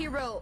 hero.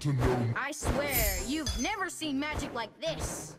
To know I swear, you've never seen magic like this!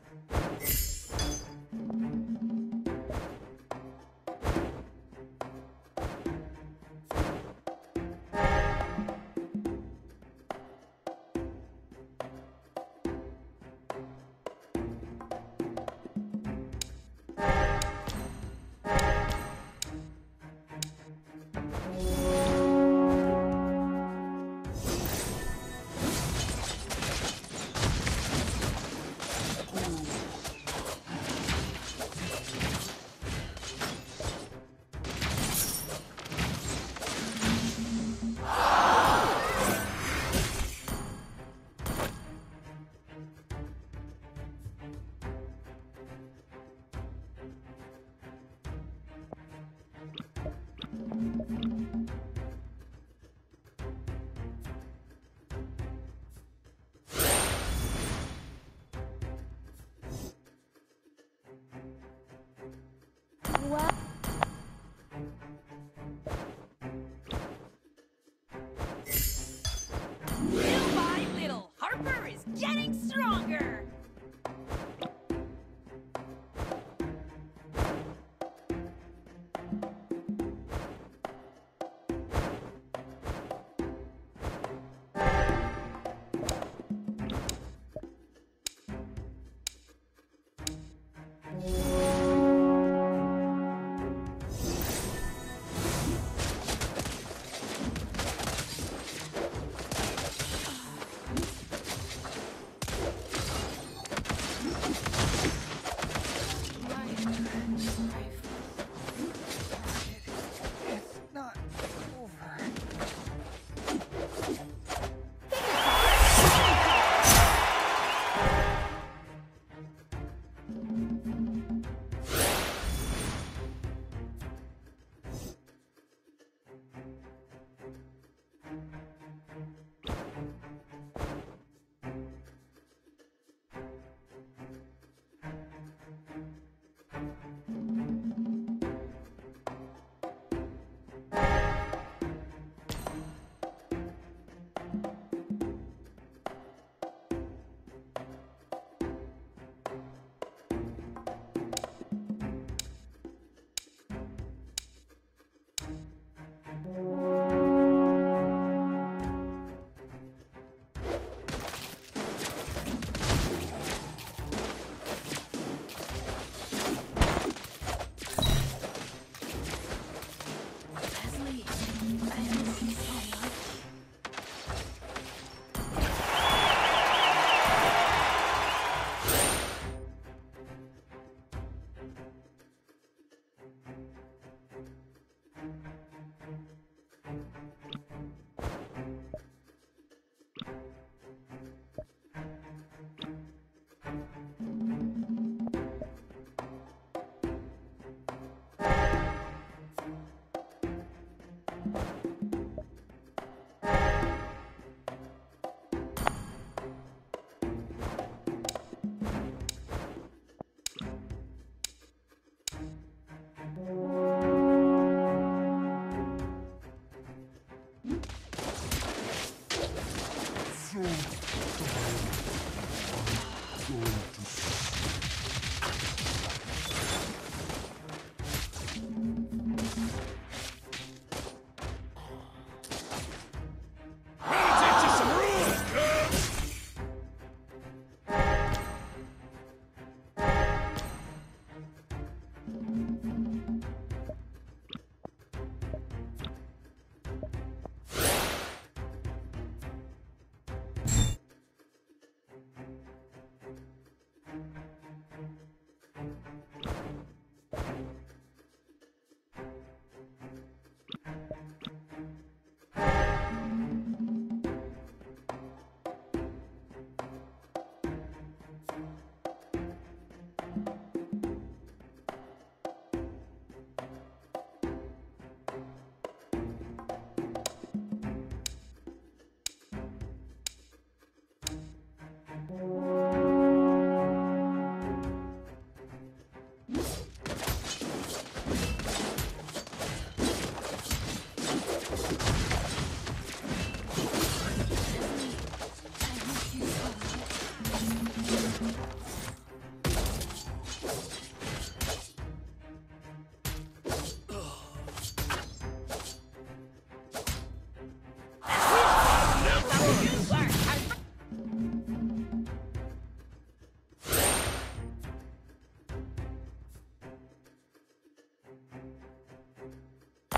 What?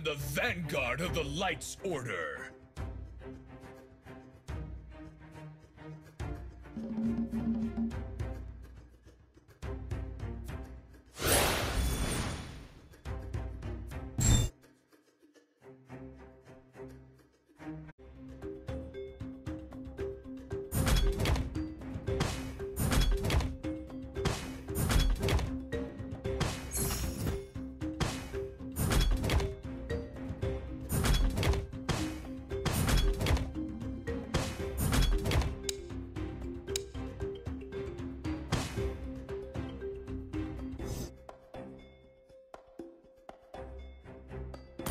Am the vanguard of the Light's Order.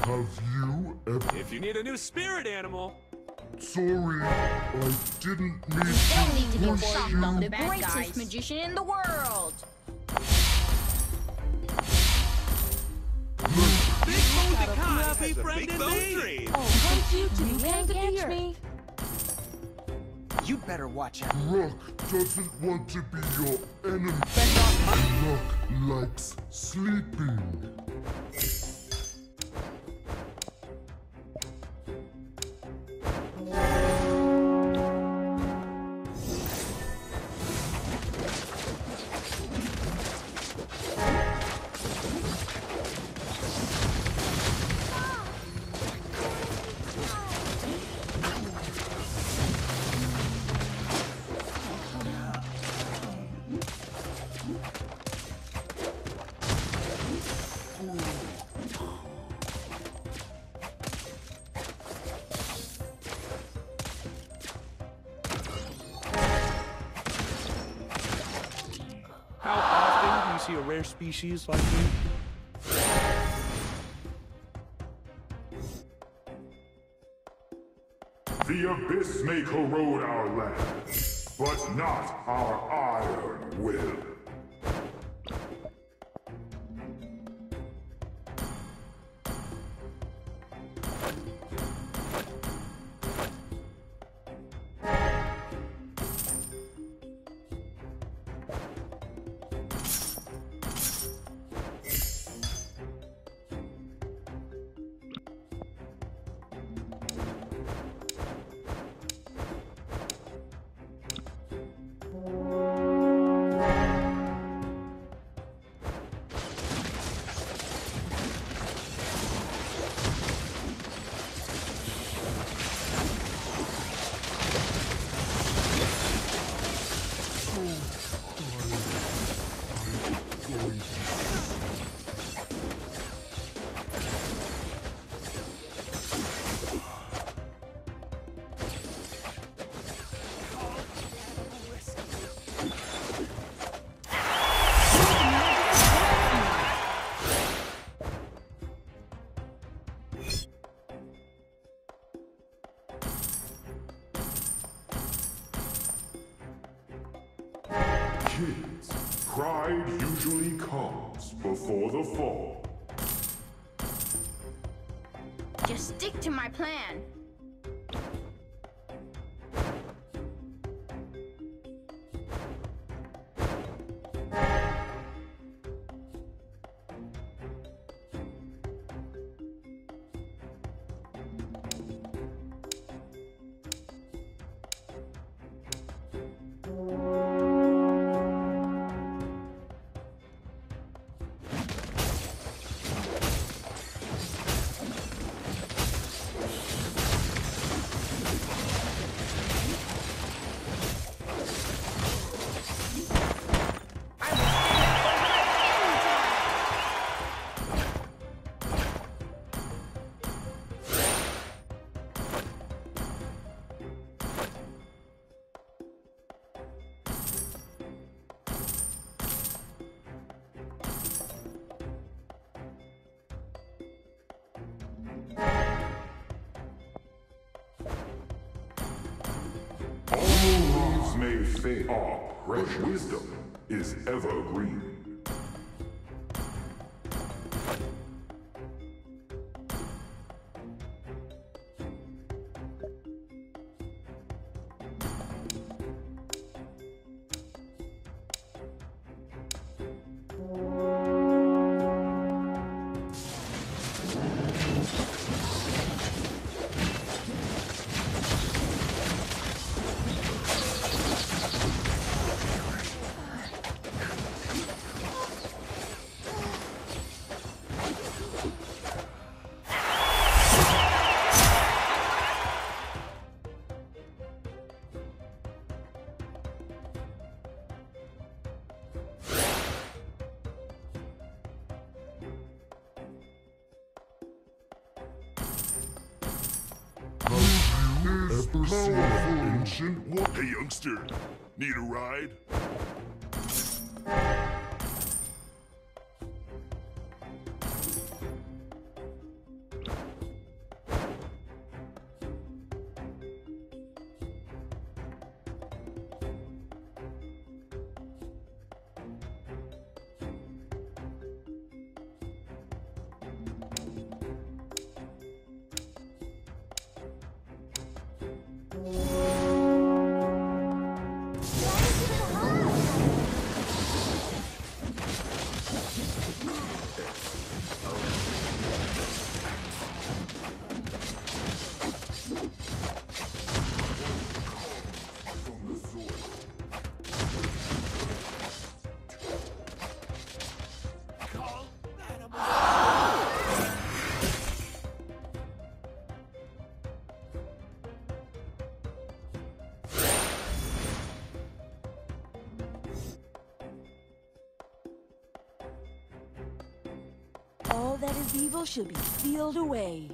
Have you ever... If you need a new spirit animal, Sorry, I didn't mean Don't need to to be push informed you. of the greatest guys. magician in the world. Big Bone the Kai has a big bone oh, dream. You can't catch me. You'd better watch out. Rock doesn't want to be your enemy. Rock likes sleeping. Species like me? The abyss may corrode our land, but not our iron will. May fail, but wisdom is evergreen. Ancient? Hey, youngster, need a ride? All that is evil shall be sealed away.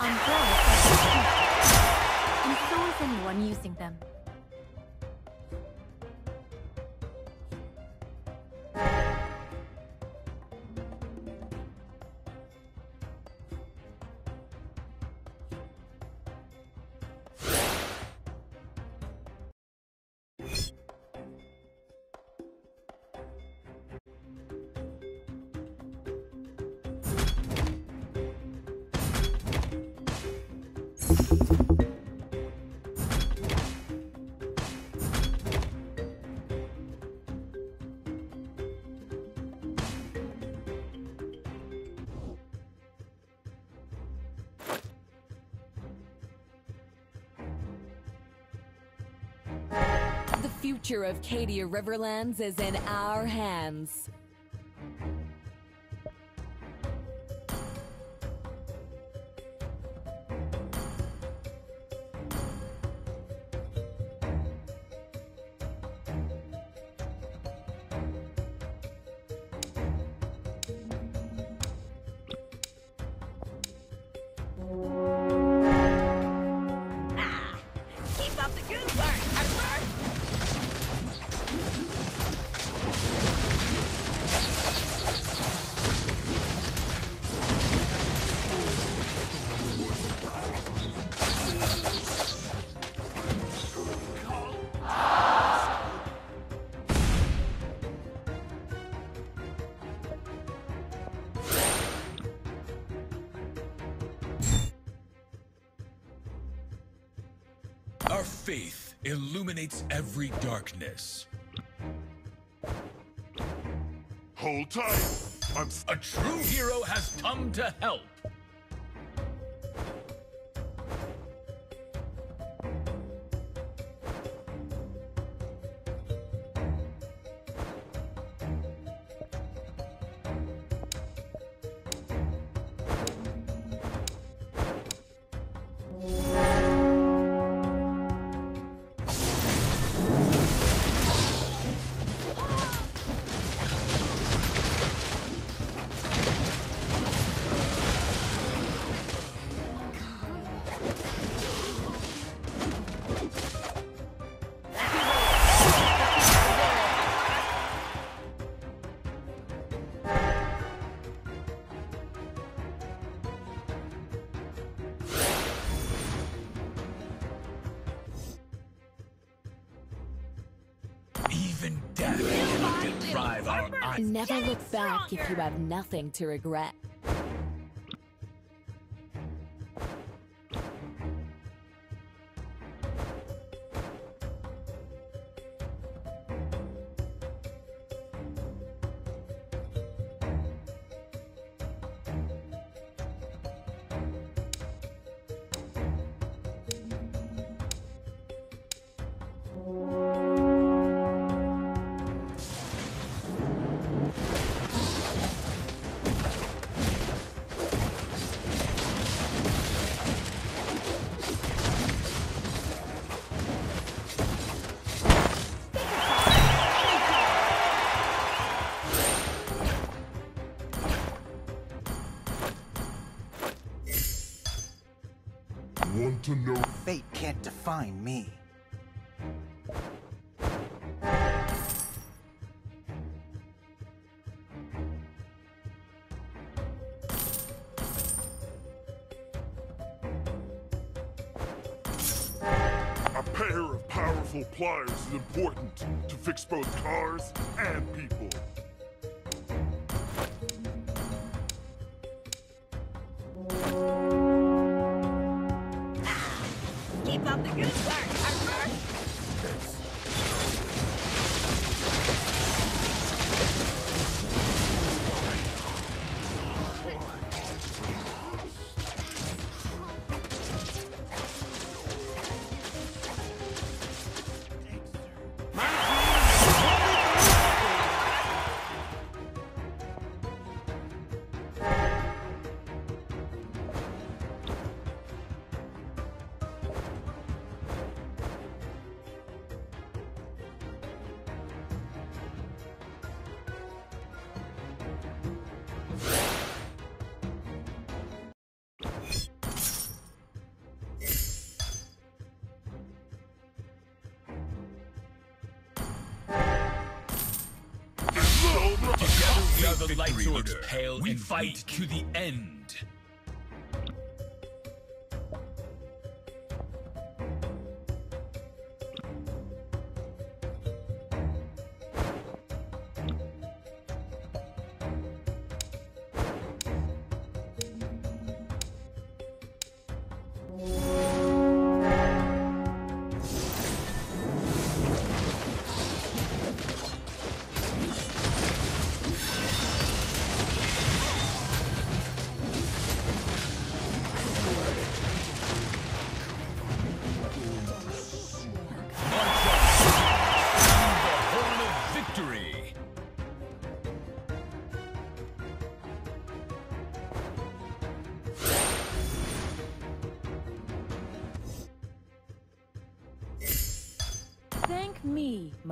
Umbrellas are. And so is anyone using them. Future of Cadia Riverlands is in our hands. Our faith illuminates every darkness. Hold tight. I'm A true hero has come to help. Never look back if you have nothing to regret. Fate can't me. a pair of powerful pliers is important to fix both cars and people. Are the light Victory looks Order. pale we fight to the end.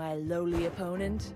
My lowly opponent.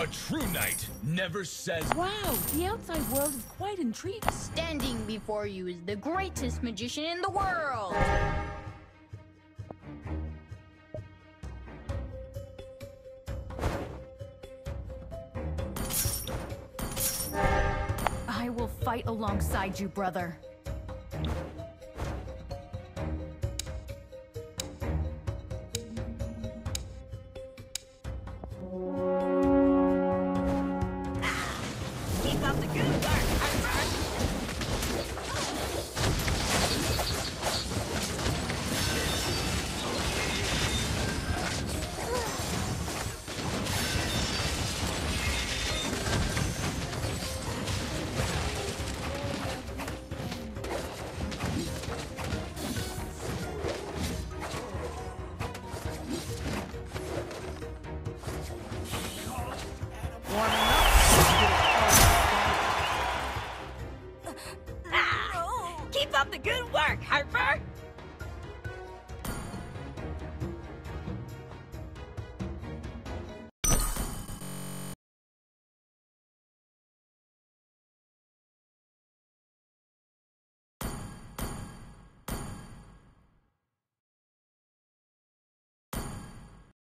A true knight never says Wow, the outside world is quite intriguing. Standing before you is the greatest magician in the world. Alongside you, brother.